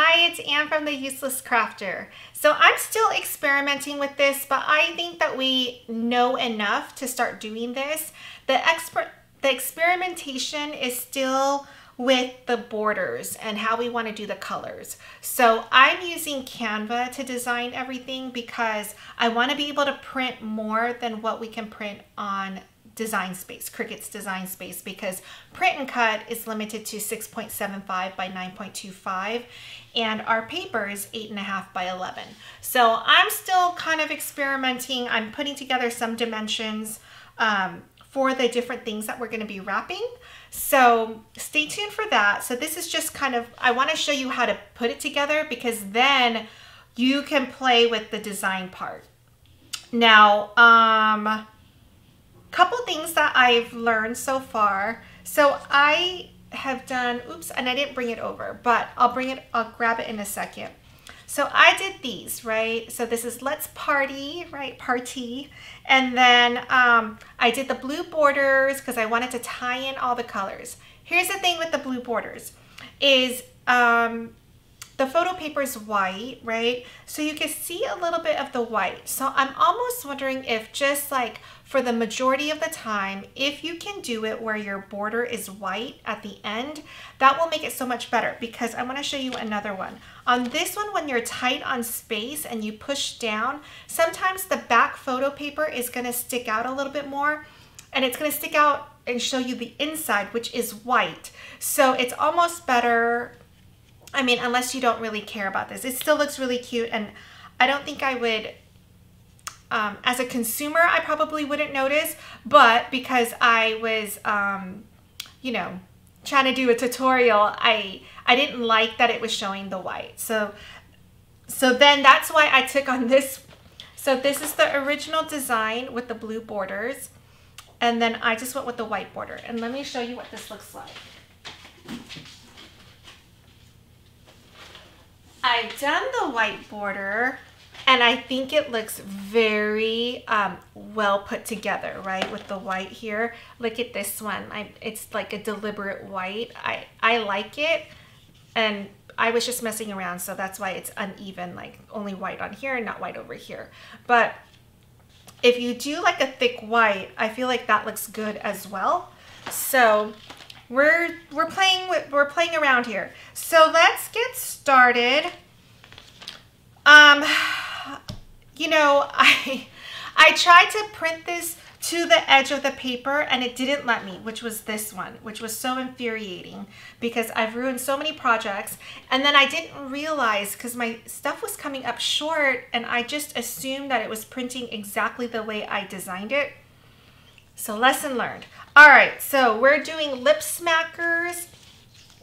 Hi, it's Anne from The Useless Crafter. So I'm still experimenting with this, but I think that we know enough to start doing this. The expert, the experimentation is still with the borders and how we want to do the colors. So I'm using Canva to design everything because I want to be able to print more than what we can print on design space, Cricut's design space, because print and cut is limited to 6.75 by 9.25 and our paper is 8.5 by 11. So I'm still kind of experimenting. I'm putting together some dimensions um, for the different things that we're going to be wrapping. So stay tuned for that. So this is just kind of, I want to show you how to put it together because then you can play with the design part. Now, um, couple things that I've learned so far. So I have done, oops, and I didn't bring it over, but I'll bring it, I'll grab it in a second. So I did these, right? So this is Let's Party, right? Party. And then um, I did the blue borders because I wanted to tie in all the colors. Here's the thing with the blue borders is um, the photo paper is white, right? So you can see a little bit of the white. So I'm almost wondering if just like for the majority of the time, if you can do it where your border is white at the end, that will make it so much better because I wanna show you another one. On this one, when you're tight on space and you push down, sometimes the back photo paper is gonna stick out a little bit more and it's gonna stick out and show you the inside, which is white. So it's almost better I mean, unless you don't really care about this. It still looks really cute and I don't think I would, um, as a consumer, I probably wouldn't notice, but because I was, um, you know, trying to do a tutorial, I, I didn't like that it was showing the white. So, so then that's why I took on this. So this is the original design with the blue borders. And then I just went with the white border. And let me show you what this looks like. I've done the white border and I think it looks very um, well put together, right? With the white here. Look at this one. I, it's like a deliberate white. I, I like it. And I was just messing around, so that's why it's uneven, like only white on here and not white over here. But if you do like a thick white, I feel like that looks good as well. So we're we're playing with we're playing around here. So let's get started. Um, you know, I I tried to print this to the edge of the paper and it didn't let me, which was this one, which was so infuriating because I've ruined so many projects. And then I didn't realize because my stuff was coming up short and I just assumed that it was printing exactly the way I designed it. So lesson learned. All right, so we're doing lip smackers.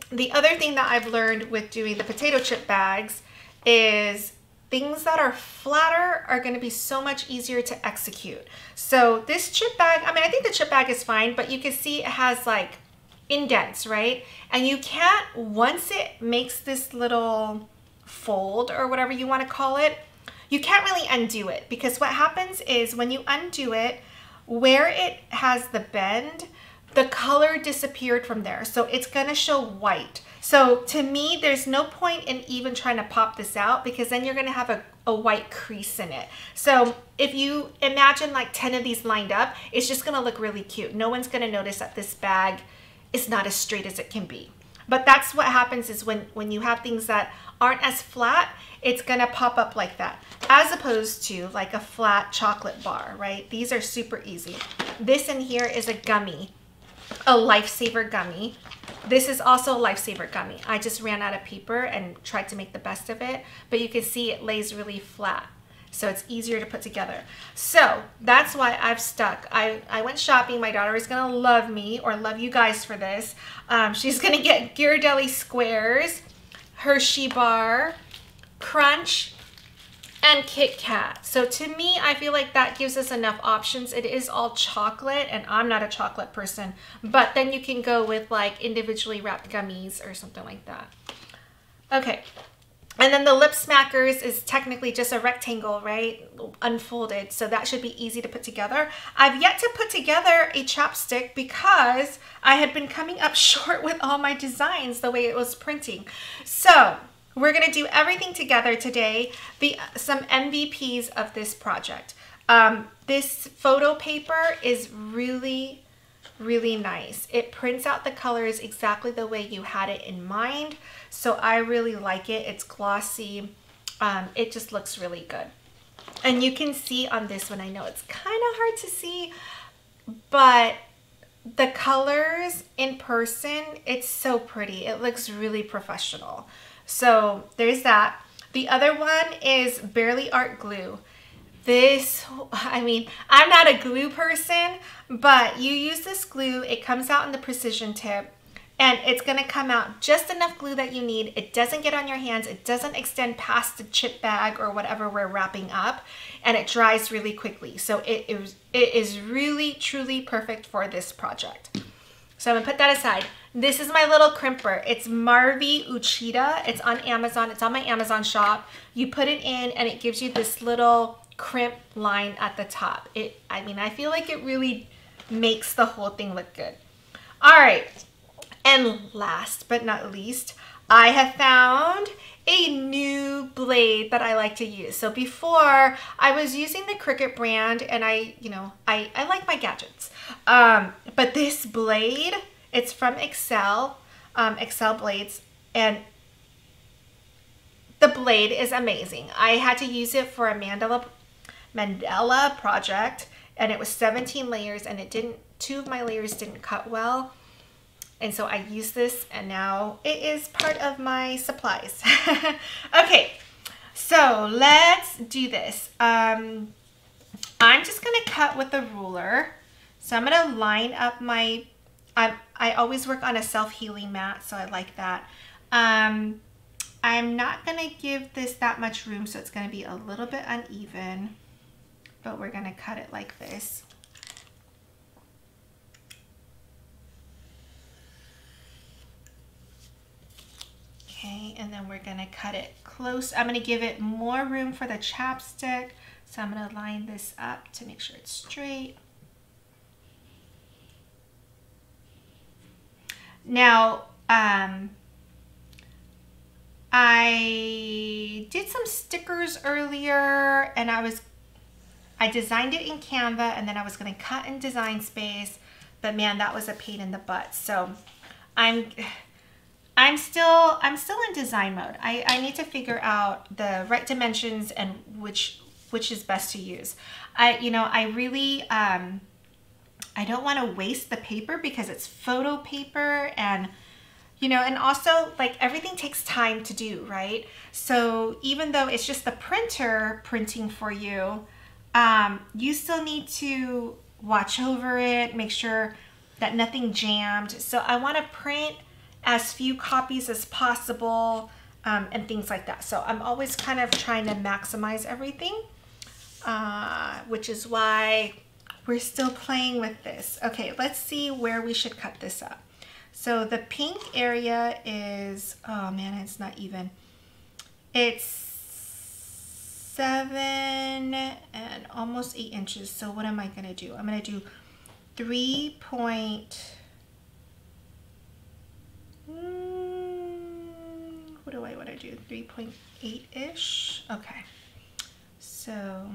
The other thing that I've learned with doing the potato chip bags is things that are flatter are gonna be so much easier to execute. So this chip bag, I mean, I think the chip bag is fine, but you can see it has like indents, right? And you can't, once it makes this little fold or whatever you wanna call it, you can't really undo it because what happens is when you undo it, where it has the bend, the color disappeared from there. So it's gonna show white. So to me, there's no point in even trying to pop this out because then you're gonna have a, a white crease in it. So if you imagine like 10 of these lined up, it's just gonna look really cute. No one's gonna notice that this bag is not as straight as it can be. But that's what happens is when, when you have things that aren't as flat, it's gonna pop up like that, as opposed to like a flat chocolate bar, right? These are super easy. This in here is a gummy, a lifesaver gummy. This is also a lifesaver gummy. I just ran out of paper and tried to make the best of it, but you can see it lays really flat. So it's easier to put together. So that's why I've stuck. I, I went shopping. My daughter is gonna love me or love you guys for this. Um, she's gonna get Ghirardelli squares, Hershey bar, Crunch, and Kit Kat. So to me, I feel like that gives us enough options. It is all chocolate and I'm not a chocolate person, but then you can go with like individually wrapped gummies or something like that. Okay. And then the lip smackers is technically just a rectangle, right? Unfolded. So that should be easy to put together. I've yet to put together a chapstick because I had been coming up short with all my designs the way it was printing. So we're gonna do everything together today. The Some MVPs of this project. Um, this photo paper is really, really nice. It prints out the colors exactly the way you had it in mind. So I really like it. It's glossy. Um, it just looks really good. And you can see on this one, I know it's kind of hard to see, but the colors in person, it's so pretty. It looks really professional. So there's that. The other one is Bearly Art Glue. This, I mean, I'm not a glue person, but you use this glue, it comes out in the precision tip, and it's gonna come out just enough glue that you need. It doesn't get on your hands. It doesn't extend past the chip bag or whatever we're wrapping up and it dries really quickly. So it is, it is really, truly perfect for this project. So I'm gonna put that aside. This is my little crimper. It's Marvy Uchida. It's on Amazon. It's on my Amazon shop. You put it in and it gives you this little crimp line at the top. It, I mean, I feel like it really makes the whole thing look good. All right, and last but not least, I have found a new blade that I like to use. So before I was using the Cricut brand and I, you know, I, I like my gadgets. Um, but this blade, it's from Excel, um, Excel blades and the blade is amazing. I had to use it for a mandala, mandala project and it was 17 layers and it didn't, two of my layers didn't cut well. And so I use this and now it is part of my supplies. okay, so let's do this. Um, I'm just gonna cut with a ruler. So I'm gonna line up my, I, I always work on a self-healing mat, so I like that. Um, I'm not gonna give this that much room, so it's gonna be a little bit uneven, but we're gonna cut it like this. Okay, and then we're gonna cut it close. I'm gonna give it more room for the chapstick. So I'm gonna line this up to make sure it's straight. Now, um, I did some stickers earlier and I was, I designed it in Canva and then I was gonna cut in Design Space, but man, that was a pain in the butt. So I'm, I'm still I'm still in design mode. I, I need to figure out the right dimensions and which which is best to use. I you know I really um, I don't want to waste the paper because it's photo paper and you know and also like everything takes time to do right so even though it's just the printer printing for you um, you still need to watch over it make sure that nothing jammed so I want to print as few copies as possible um, and things like that. So I'm always kind of trying to maximize everything, uh, which is why we're still playing with this. Okay, let's see where we should cut this up. So the pink area is, oh man, it's not even. It's seven and almost eight inches. So what am I gonna do? I'm gonna do three point Mm, what do I want to do? 3.8-ish? Okay. So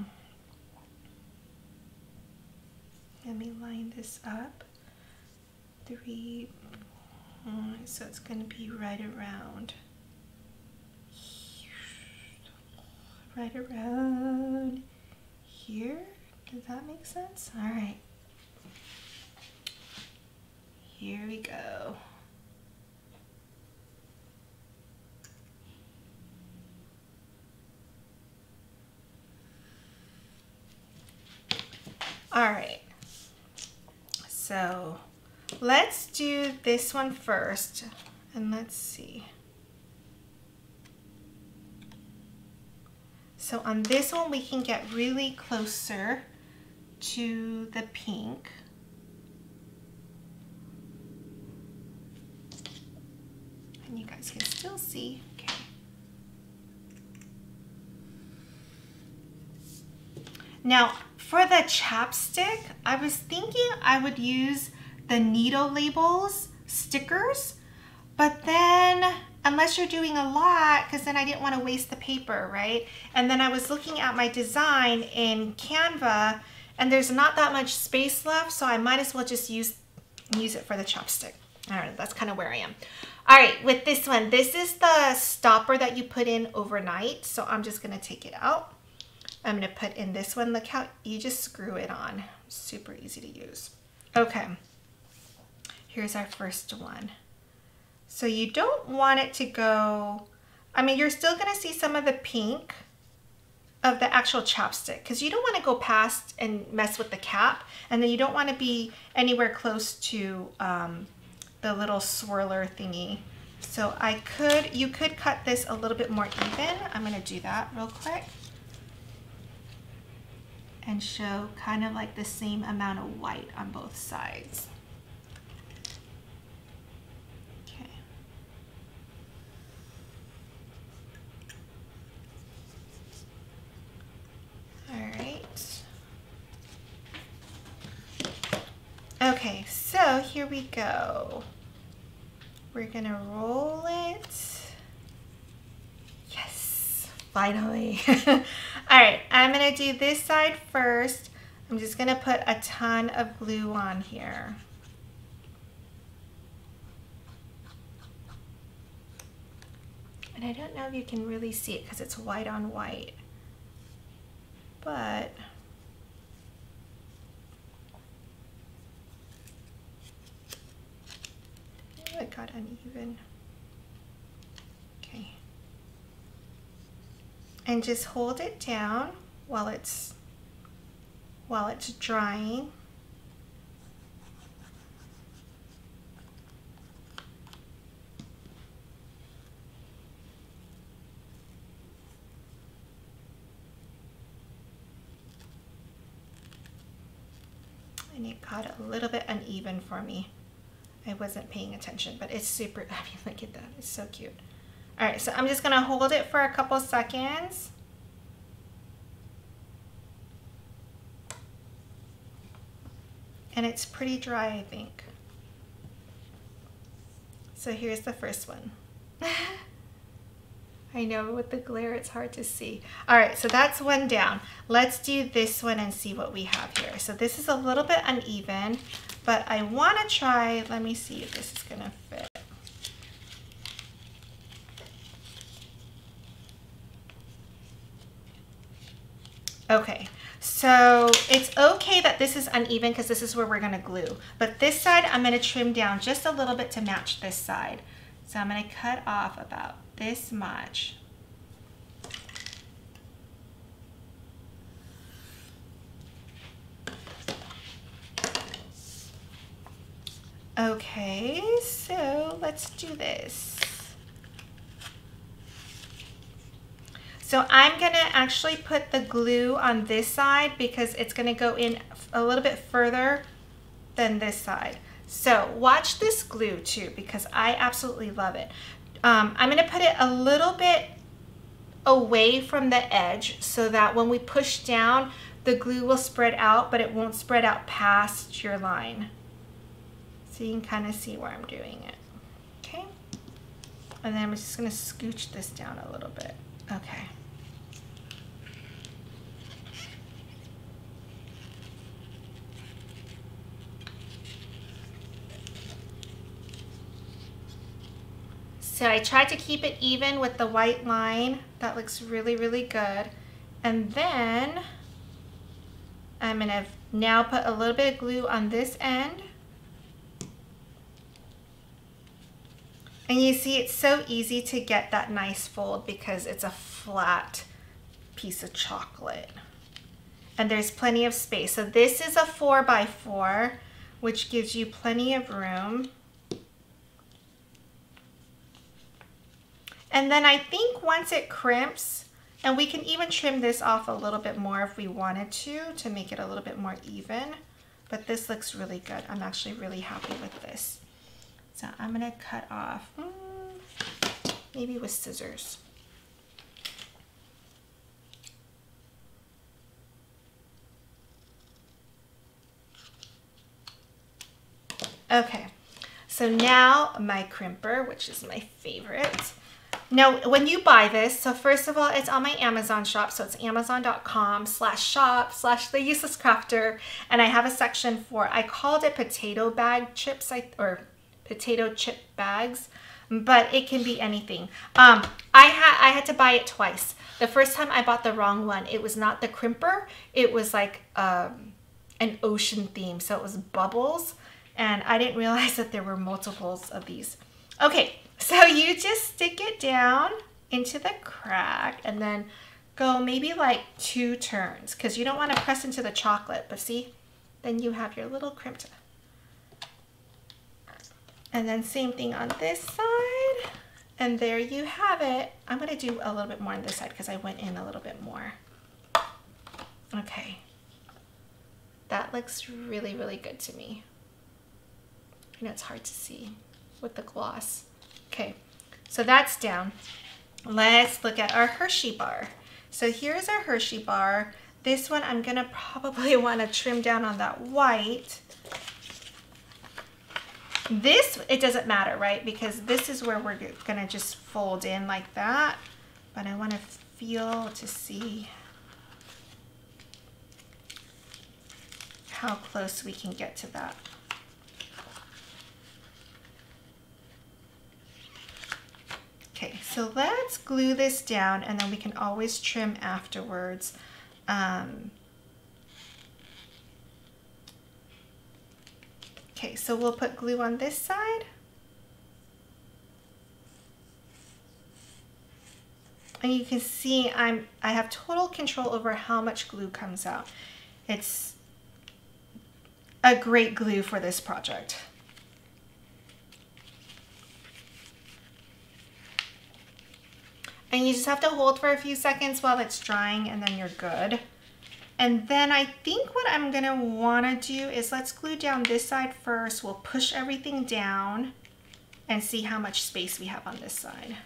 let me line this up. Three, so it's going to be right around, right around here. Does that make sense? All right. Here we go. All right. So let's do this one first and let's see. So on this one, we can get really closer to the pink. And you guys can still see. Okay. Now, for the chapstick, I was thinking I would use the needle Labels stickers, but then unless you're doing a lot, because then I didn't want to waste the paper, right? And then I was looking at my design in Canva and there's not that much space left, so I might as well just use, use it for the chopstick. All right, that's kind of where I am. All right, with this one, this is the stopper that you put in overnight. So I'm just gonna take it out. I'm gonna put in this one. Look how you just screw it on. Super easy to use. Okay, here's our first one. So you don't want it to go, I mean, you're still gonna see some of the pink of the actual chapstick because you don't want to go past and mess with the cap and then you don't want to be anywhere close to um, the little swirler thingy. So I could, you could cut this a little bit more even. I'm going to do that real quick and show kind of like the same amount of white on both sides. Okay. All right. Okay, so here we go. We're gonna roll it. Yes, finally. All right, I'm gonna do this side first. I'm just gonna put a ton of glue on here. And I don't know if you can really see it because it's white on white, but it got uneven. Okay. And just hold it down while it's while it's drying. And it got a little bit uneven for me. I wasn't paying attention, but it's super, I mean, look at that. It's so cute. All right, so I'm just gonna hold it for a couple seconds. And it's pretty dry, I think. So here's the first one. I know with the glare it's hard to see. All right, so that's one down. Let's do this one and see what we have here. So this is a little bit uneven, but I wanna try, let me see if this is gonna fit. Okay, so it's okay that this is uneven because this is where we're gonna glue. But this side, I'm gonna trim down just a little bit to match this side. So I'm gonna cut off about this much. Okay, so let's do this. So I'm gonna actually put the glue on this side because it's gonna go in a little bit further than this side. So watch this glue too because I absolutely love it. Um, I'm gonna put it a little bit away from the edge so that when we push down, the glue will spread out, but it won't spread out past your line. So you can kind of see where I'm doing it. Okay. And then I'm just gonna scooch this down a little bit. Okay. So I tried to keep it even with the white line. That looks really, really good. And then I'm gonna now put a little bit of glue on this end. And you see it's so easy to get that nice fold because it's a flat piece of chocolate. And there's plenty of space. So this is a four by four, which gives you plenty of room. And then I think once it crimps, and we can even trim this off a little bit more if we wanted to, to make it a little bit more even. But this looks really good. I'm actually really happy with this. So I'm gonna cut off, hmm, maybe with scissors. Okay, so now my crimper, which is my favorite. Now, when you buy this, so first of all, it's on my Amazon shop. So it's amazon.com slash shop slash the useless crafter. And I have a section for, I called it potato bag chips or potato chip bags, but it can be anything. Um, I, had I had to buy it twice. The first time I bought the wrong one. It was not the crimper. It was like um, an ocean theme. So it was bubbles. And I didn't realize that there were multiples of these. Okay, so you just stick it down into the crack and then go maybe like two turns because you don't want to press into the chocolate. But see, then you have your little crimped. And then same thing on this side. And there you have it. I'm going to do a little bit more on this side because I went in a little bit more. Okay. That looks really, really good to me. I know it's hard to see with the gloss. Okay, so that's down. Let's look at our Hershey bar. So here's our Hershey bar. This one I'm gonna probably wanna trim down on that white. This, it doesn't matter, right? Because this is where we're gonna just fold in like that. But I wanna feel to see how close we can get to that. Okay, so let's glue this down and then we can always trim afterwards. Um, okay, so we'll put glue on this side. And you can see I'm, I have total control over how much glue comes out. It's a great glue for this project. And you just have to hold for a few seconds while it's drying and then you're good. And then I think what I'm gonna wanna do is let's glue down this side first. We'll push everything down and see how much space we have on this side.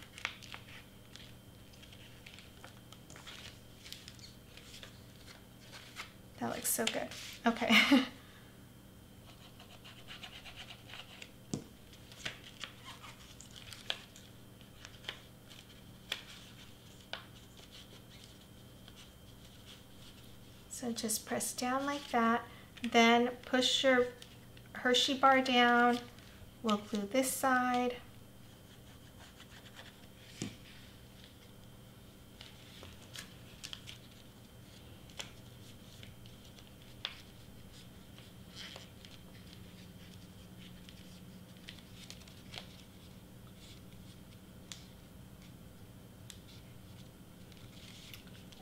That looks so good. Okay. Just press down like that. Then push your Hershey bar down. We'll glue this side.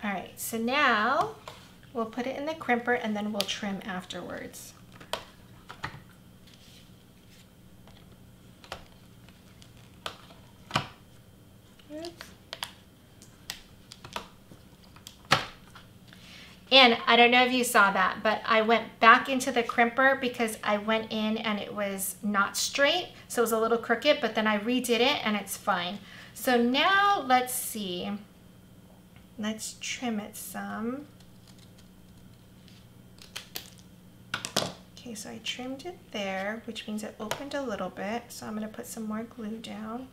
All right, so now We'll put it in the crimper and then we'll trim afterwards. And I don't know if you saw that, but I went back into the crimper because I went in and it was not straight. So it was a little crooked, but then I redid it and it's fine. So now let's see. Let's trim it some. Okay, so I trimmed it there, which means it opened a little bit. So I'm going to put some more glue down.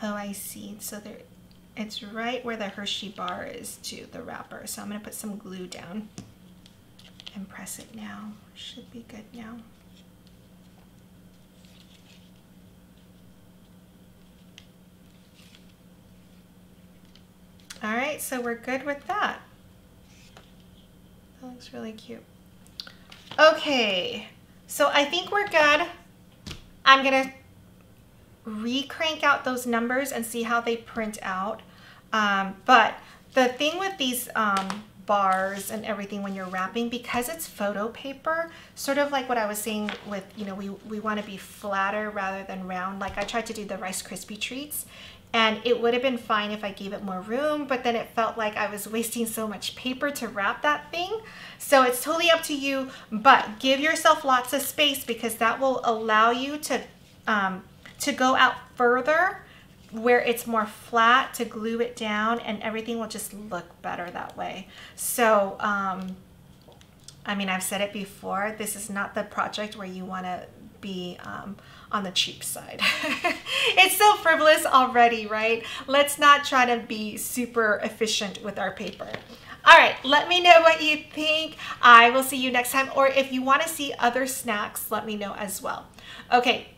Oh, I see. So there it's right where the Hershey bar is to the wrapper. So I'm to put some glue down and press it now. Should be good now. All right, so we're good with that. That looks really cute. Okay, so I think we're good. I'm gonna re-crank out those numbers and see how they print out. Um, but the thing with these um, bars and everything when you're wrapping because it's photo paper sort of like what I was saying with you know we we want to be flatter rather than round like I tried to do the Rice Krispie treats and it would have been fine if I gave it more room but then it felt like I was wasting so much paper to wrap that thing so it's totally up to you but give yourself lots of space because that will allow you to um, to go out further where it's more flat to glue it down and everything will just look better that way. So, um, I mean, I've said it before, this is not the project where you want to be um, on the cheap side. it's so frivolous already, right? Let's not try to be super efficient with our paper. All right, let me know what you think. I will see you next time. Or if you want to see other snacks, let me know as well. Okay.